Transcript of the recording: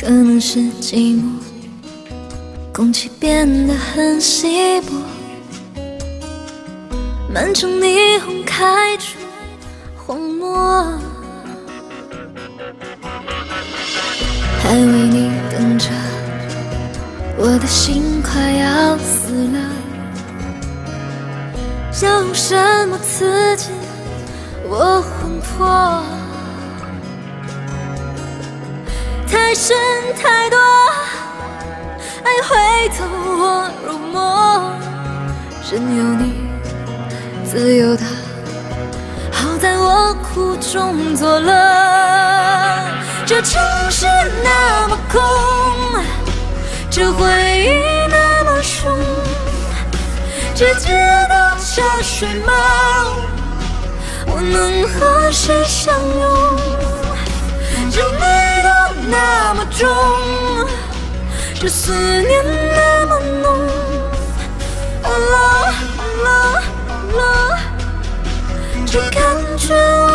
可能是寂寞，空气变得很稀薄，满城霓虹开出荒漠，还为你等着，我的心快要死了，要用什么刺激我魂魄？太深太多，爱会走火入魔，任由你自由的，好在我苦中作乐。这城市那么空，这回忆那么凶，这街道车水马龙，我能和谁相拥？中，这思念那么浓。啦啦啦，这感觉。